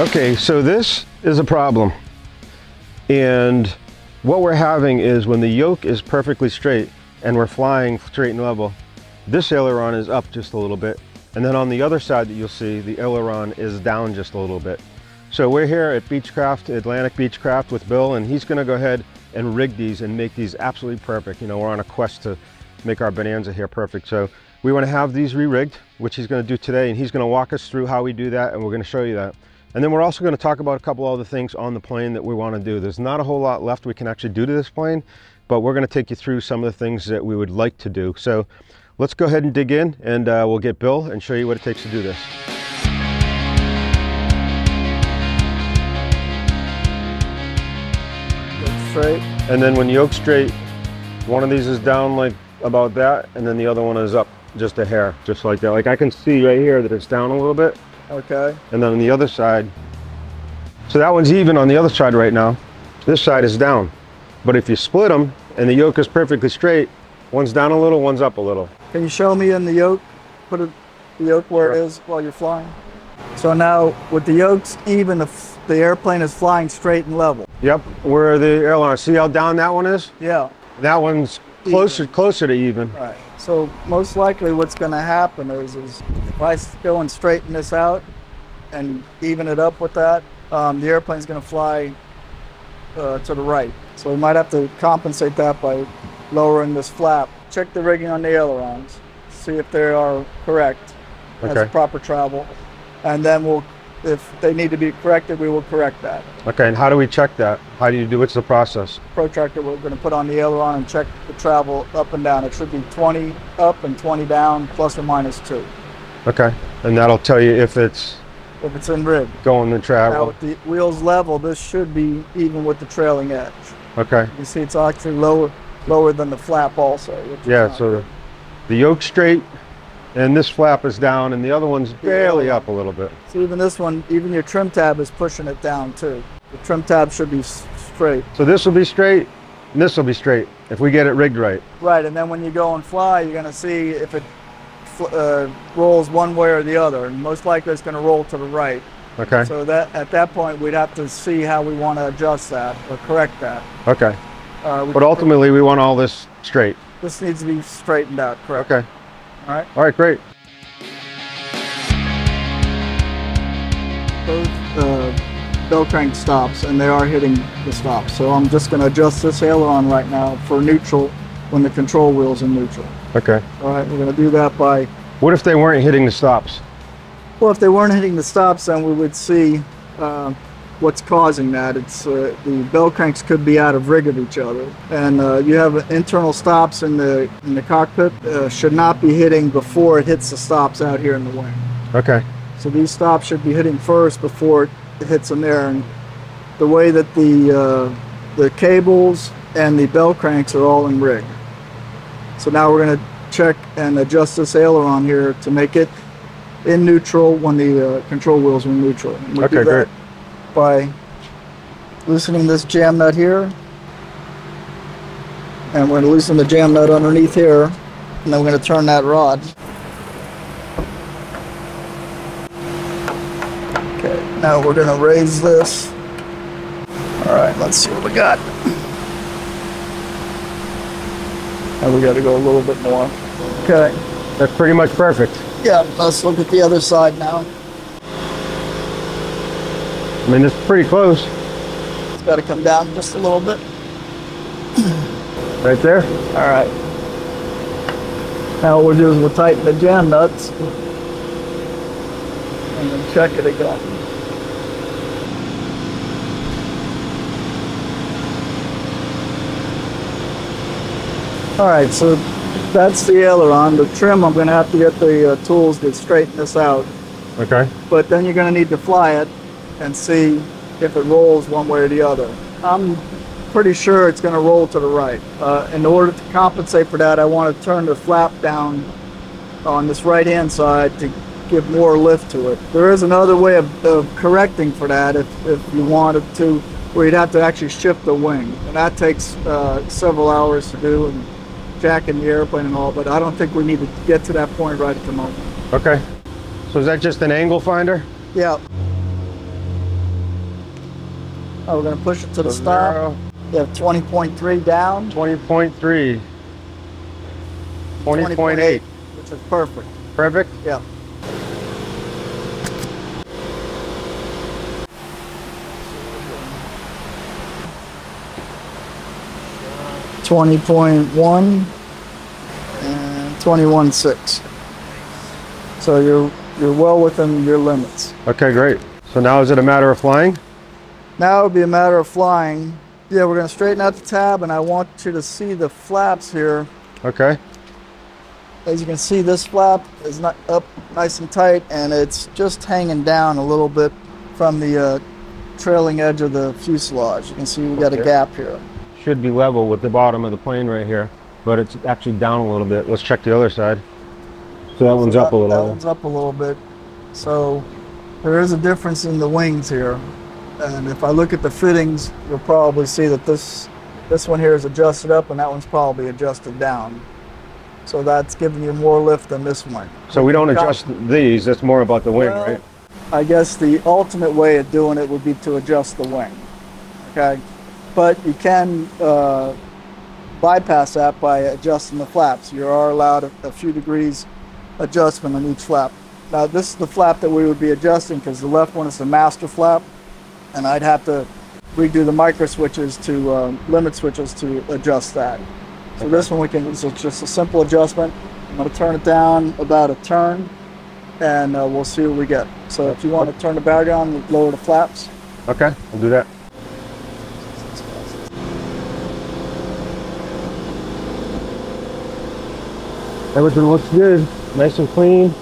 Okay, so this is a problem. And what we're having is when the yoke is perfectly straight and we're flying straight and level, this aileron is up just a little bit. And then on the other side that you'll see, the aileron is down just a little bit. So we're here at Beechcraft, Atlantic Beechcraft with Bill, and he's gonna go ahead and rig these and make these absolutely perfect. You know, we're on a quest to make our Bonanza here perfect. So we wanna have these re-rigged, which he's gonna do today, and he's gonna walk us through how we do that, and we're gonna show you that. And then we're also going to talk about a couple other things on the plane that we want to do. There's not a whole lot left we can actually do to this plane, but we're going to take you through some of the things that we would like to do. So let's go ahead and dig in and uh, we'll get Bill and show you what it takes to do this. straight. And then when yoke straight, one of these is down like about that, and then the other one is up just a hair, just like that. Like I can see right here that it's down a little bit, Okay. and then on the other side, so that one's even on the other side right now. This side is down. But if you split them and the yoke is perfectly straight, one's down a little, one's up a little. Can you show me in the yoke? Put it, the yoke where it Sure. is while you're flying. So now with the yokes even, the, f- the airplane is flying straight and level. Yep, where the aileron, see how down that one is? Yeah. That one's closer, closer to even. Right. So most likely what's going to happen is, is if I go and straighten this out and even it up with that, um, the airplane's going to fly uh, to the right. So we might have to compensate that by lowering this flap. Check the rigging on the ailerons, see if they are correct as Okay. proper travel, and then we'll, if they need to be corrected, we will correct that. Okay, and how do we check that? How do you do, what's the process? protractor we're going to put on the aileron and check the travel up and down. It should be 20 up and 20 down, plus or minus two. Okay, and that'll tell you if it's If it's in rig. going Now travel. with the wheels level, this should be even with the trailing edge. Okay, You see it's actually lower lower than the flap also. yeah, so the, the yoke straight and this flap is down and the other one's barely up a little bit. So even this one, even your trim tab is pushing it down too. The trim tab should be straight. So this will be straight and this will be straight if we get it rigged right. Right, and then when you go and fly, you're going to see if it uh, rolls one way or the other. And most likely it's going to roll to the right. Okay, So that at that point we'd have to see how we want to adjust that or correct that. okay. Uh, But ultimately we want all this straight. this needs to be straightened out, correct? Okay, All right. all right, great. Both uh, bell crank stops, and they are hitting the stops. So I'm just going to adjust this aileron right now for neutral when the control wheel's in neutral. Okay. All right, we're going to do that by. What if they weren't hitting the stops? Well, if they weren't hitting the stops, then we would see uh, what's causing that. It's uh, the bell cranks could be out of rig of each other, and uh, you have internal stops in the in the cockpit uh, should not be hitting before it hits the stops out here in the wing. Okay, So these stops should be hitting first before it hits them there. And the way that the uh, the cables and the bell cranks are all in rig. So now we're going to check and adjust this aileron here to make it in neutral when the uh, control wheels are in neutral. And we Okay, great. By loosening this jam nut here. And we're going to loosen the jam nut underneath here. And then we're going to turn that rod. Okay, now we're gonna raise this. All right, let's see what we got. And we gotta go a little bit more. Okay, that's pretty much perfect. yeah, let's look at the other side now. I mean, it's pretty close. It's gotta come down just a little bit. Right there? All right. Now what we'll do is we'll tighten the jam nuts. And then check it again. All right, so that's the aileron. The trim, I'm gonna have to get the uh, tools to straighten this out. Okay. But then you're gonna need to fly it and see if it rolls one way or the other. I'm pretty sure it's gonna roll to the right. Uh, in order to compensate for that, I want to turn the flap down on this right-hand side to give more lift to it. There is another way of, of correcting for that if, if you wanted to, where you'd have to actually shift the wing. And that takes uh, several hours to do and jacking the airplane and all, but I don't think we need to get to that point right at the moment. Okay. So is that just an angle finder? Yeah. Oh, we're gonna push it to the So stop. You have 20.3 down, 20.3, 20.8. which is perfect. Perfect. Yeah. Twenty point one and twenty one six. So you're you're well within your limits. Okay, great. So now is it a matter of flying? Now it would be a matter of flying. Yeah, we're gonna straighten out the tab, and I want you to see the flaps here. Okay. As you can see, this flap is not up nice and tight, and it's just hanging down a little bit from the uh, trailing edge of the fuselage. You can see we got a gap here. Should be level with the bottom of the plane right here, but it's actually down a little bit. Let's check the other side. So that one's up a that- That one's up a little bit. So there is a difference in the wings here. And if I look at the fittings, you'll probably see that this this one here is adjusted up and that one's probably adjusted down. So that's giving you more lift than this one. So we don't adjust these. That's more about the wing, Well, right? I guess the ultimate way of doing it would be to adjust the wing. Okay, but you can uh, bypass that by adjusting the flaps. You are allowed a, a few degrees adjustment on each flap. Now this is the flap that we would be adjusting because the left one is the master flap, and I'd have to redo the micro switches to um, limit switches to adjust that. So this one we can, it's just a simple adjustment. I'm gonna turn it down about a turn and uh, we'll see what we get. So if you want to turn the bag on, lower the flaps. Okay, we'll do that. Everything looks good, nice and clean.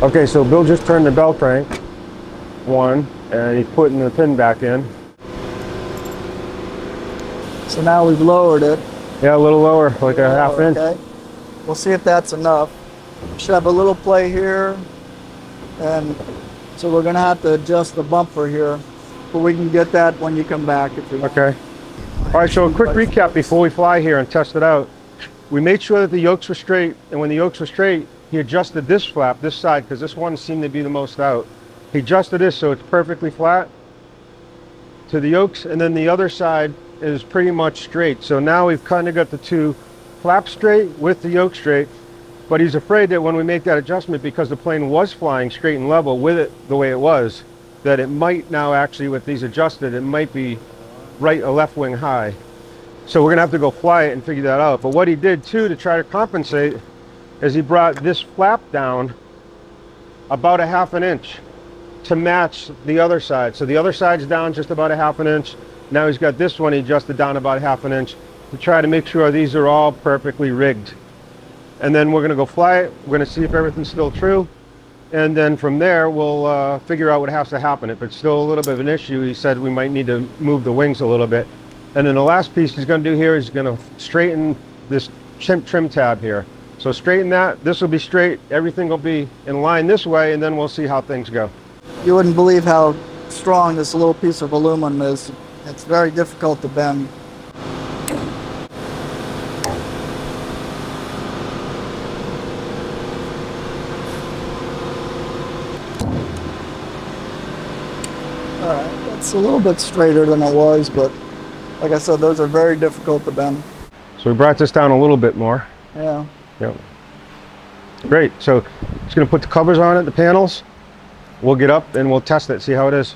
Okay, so Bill just turned the bell crank, one, and he's putting the pin back in. So now we've lowered it. Yeah, a little lower, like a half inch. Okay. We'll see if that's enough. Should have a little play here, and so we're gonna have to adjust the bumper here, but we can get that when you come back if you want. Okay. All right, so a quick recap before we fly here and test it out. We made sure that the yokes were straight, and when the yokes were straight, he adjusted this flap, this side, because this one seemed to be the most out. He adjusted this so it's perfectly flat to the yokes, and then the other side is pretty much straight. So now we've kind of got the two flaps straight with the yoke straight, but he's afraid that when we make that adjustment, because the plane was flying straight and level with it the way it was, that it might now actually, with these adjusted, it might be right a left wing high. So we're gonna have to go fly it and figure that out. But what he did too to try to compensate is he brought this flap down about a half an inch to match the other side. So the other side's down just about a half an inch. Now he's got this one he adjusted down about half an inch to try to make sure these are all perfectly rigged. And then we're gonna go fly it. We're gonna see if everything's still true. And then from there, we'll uh, figure out what has to happen. If it's still a little bit of an issue, he said we might need to move the wings a little bit. And then the last piece he's going to do here is going to straighten this trim, trim tab here. So straighten that. This will be straight. Everything will be in line this way, and then we'll see how things go. You wouldn't believe how strong this little piece of aluminum is. It's very difficult to bend. That's a little bit straighter than it was, but like I said, those are very difficult to bend. So we brought this down a little bit more. Yeah. Yep. Great. So just going to put the covers on it, the panels. We'll get up and we'll test it, see how it is.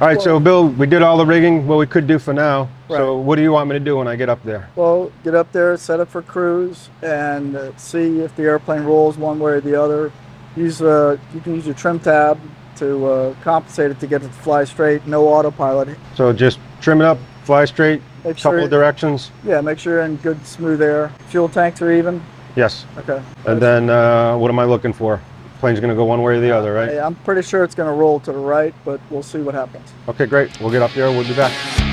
All right, so Bill, we did all the rigging, what we could do for now. So what do you want me to do when I get up there? Well, get up there, set up for cruise, and uh, see if the airplane rolls one way or the other. Use uh, you can use your trim tab to uh, compensate it to get it to fly straight. No autopilot. So just trim it up, fly straight, Make couple sure, of directions. yeah, make sure you're in good smooth air. Fuel tanks are even. Yes. Okay. And then uh, what am I looking for? Plane's gonna go one way or the other, right? Hey, I'm pretty sure it's going to roll to the right, but we'll see what happens. Okay, great. We'll get up there. We'll be back.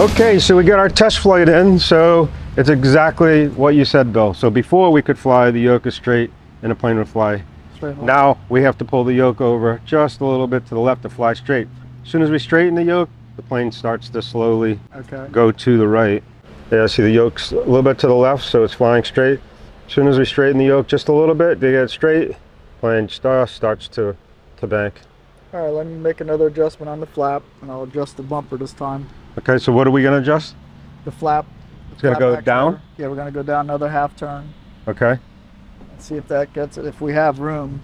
Okay, so we got our test flight in. So it's exactly what you said, Bill. So before we could fly, the yoke is straight and the plane would fly. Straight. Now we have to pull the yoke over just a little bit to the left to fly straight. As soon as we straighten the yoke, the plane starts to slowly Okay. go to the right. Yeah, see the yoke's a little bit to the left, so it's flying straight. As soon as we straighten the yoke just a little bit, they get straight, plane start, starts to, to bank. All right, let me make another adjustment on the flap, and I'll adjust the bumper this time. Okay, so what are we gonna adjust? The flap. It's gonna go down? Yeah, we're going to go down another half turn. Okay, and see if that gets it. If we have room.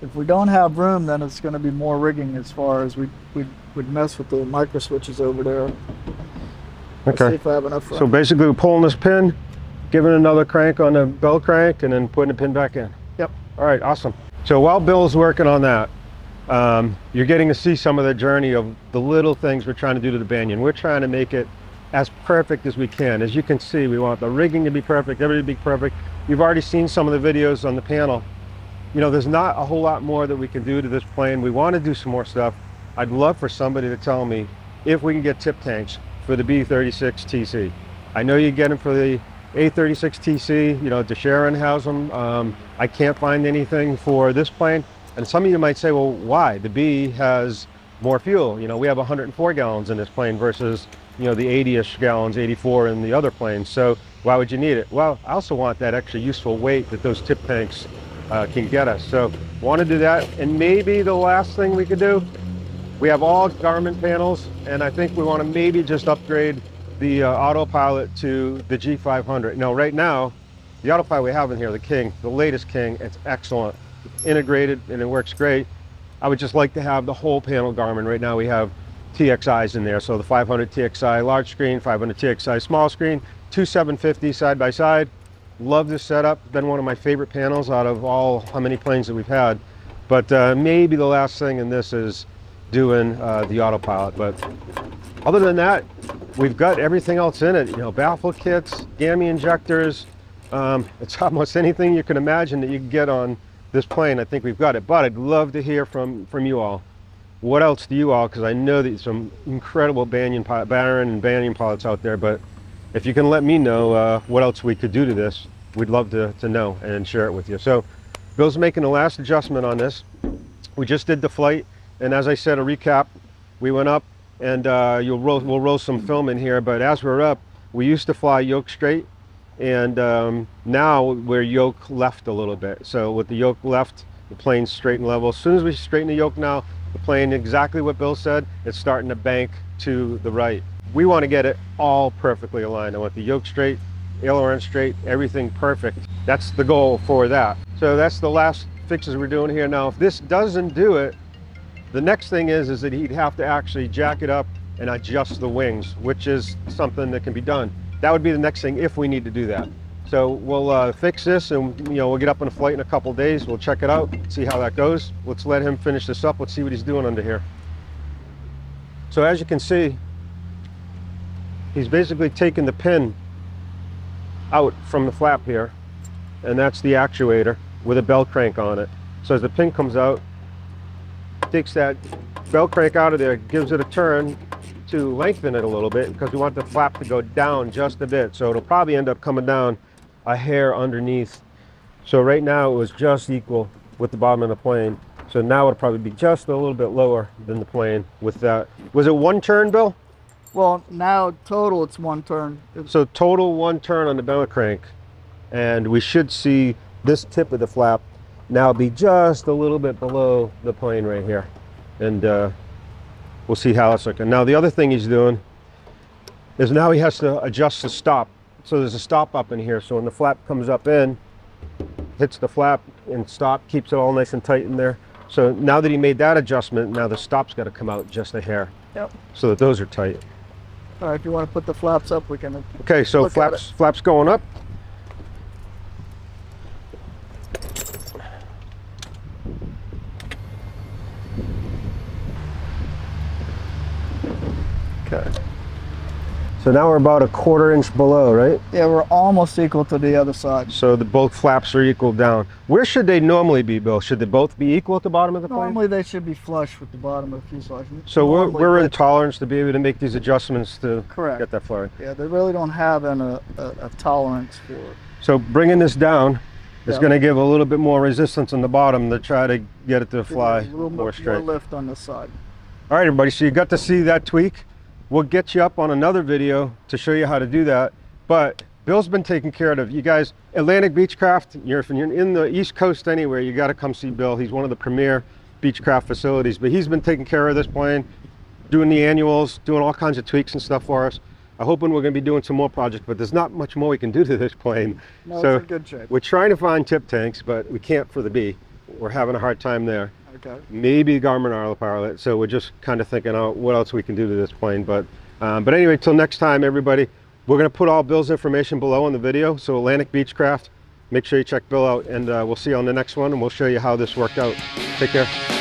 If we don't have room, then it's going to be more rigging as far as we we would mess with the micro switches over there. Let's see okay. if I have enough room. So basically we're pulling this pin, giving another crank on the bell crank, and then putting the pin back in. Yep. All right, awesome. So while Bill's working on that, um, you're getting to see some of the journey of the little things we're trying to do to the Bonanza. We're trying to make it as perfect as we can. As you can see, we want the rigging to be perfect, everything to be perfect. You've already seen some of the videos on the panel. You know, there's not a whole lot more that we can do to this plane. We want to do some more stuff. I'd love for somebody to tell me if we can get tip tanks for the B36 TC. I know you get them for the A36 TC, you know, D'Shannon has them. Um, I can't find anything for this plane. And some of you might say, well, why? The B has more fuel. You know, we have 104 gallons in this plane versus, you know, the 80-ish gallons, 84 in the other planes. So why would you need it? Well, I also want that extra useful weight that those tip tanks uh, can get us. So want to do that. And maybe the last thing we could do, we have all Garmin panels, and I think we want to maybe just upgrade the uh, autopilot to the G500. Now, right now, the autopilot we have in here, the King, the latest King, it's excellent, integrated, and it works great. I would just like to have the whole panel Garmin. Right now, we have TXIs in there, so the 500 TXI large screen, 500 TXI small screen, two 750 side by side. Love this setup. Been one of my favorite panels out of all how many planes that we've had. But uh, maybe the last thing in this is doing uh, the autopilot. But other than that, we've got everything else in it. You know, baffle kits, GAMI injectors. Um, it's almost anything you can imagine that you can get on this plane. I think we've got it. But I'd love to hear from from you all. What else do you all? Because I know that some incredible Bonanza Baron and Bonanza pilots out there. But if you can let me know uh, what else we could do to this, we'd love to, to know and share it with you. So Bill's making the last adjustment on this. We just did the flight, and as I said, a recap, we went up, and uh, you'll roll, we'll roll some film in here, but as we're up, we used to fly yoke straight, and um, now we're yoke left a little bit. So with the yoke left, the plane's straight and level. As soon as we straighten the yoke now, the plane, exactly what Bill said, it's starting to bank to the right. We want to get it all perfectly aligned. I want the yoke straight, aileron straight, everything perfect. That's the goal for that. So that's the last fixes we're doing here. Now, if this doesn't do it, the next thing is, is that he'd have to actually jack it up and adjust the wings, which is something that can be done. That would be the next thing if we need to do that. So we'll uh, fix this and you know we'll get up on a flight in a couple days. We'll check it out, see how that goes. Let's let him finish this up. Let's see what he's doing under here. So as you can see, he's basically taking the pin out from the flap here, and that's the actuator with a bell crank on it. So as the pin comes out, takes that bell crank out of there, gives it a turn to lengthen it a little bit because we want the flap to go down just a bit. So it'll probably end up coming down a hair underneath. So right now it was just equal with the bottom of the plane. So now it'll probably be just a little bit lower than the plane with that. Was it one turn, Bill? Well, now total it's one turn. So total one turn on the bell crank, and we should see this tip of the flap now be just a little bit below the plane right here, and uh, we'll see how it's looking. Now the other thing he's doing is now he has to adjust the stop. So there's a stop up in here. So when the flap comes up in, hits the flap and stop, keeps it all nice and tight in there. So now that he made that adjustment, now the stop's got to come out just a hair, Yep. so that those are tight. All right, if you want to put the flaps up, we can. Okay, so flaps flaps going up. Okay. So now we're about a quarter inch below, right? Yeah, we're almost equal to the other side. So the both flaps are equal down. Where should they normally be, Bill? Should they both be equal at the bottom of the plane? Normally they should be flush with the bottom of the fuselage. So we're, we're in tolerance to be able to make these adjustments to Correct. get that flying. Yeah, they really don't have an, a, a, tolerance for it. So bringing this down is Yeah. going to give a little bit more resistance on the bottom to try to get it to fly a little more more, straight. more lift on the side. All right, everybody. So you got to see that tweak. We'll get you up on another video to show you how to do that. But Bill's been taking care of you guys. Atlantic Beechcraft. You're if you're in the East Coast anywhere, you got to come see Bill. He's one of the premier Beechcraft facilities. But he's been taking care of this plane, doing the annuals, doing all kinds of tweaks and stuff for us. I'm hoping we're going to be doing some more projects, but there's not much more we can do to this plane. No, so it's in good shape. we're trying to find tip tanks, but we can't for the B. We're having a hard time there Okay. maybe Garmin Autopilot. So we're just kind of thinking out what else we can do to this plane. But um, but anyway, till next time, everybody, we're gonna put all Bill's information below in the video. So Atlantic Beechcraft, make sure you check Bill out, and uh, we'll see you on the next one, and we'll show you how this worked out. Take care.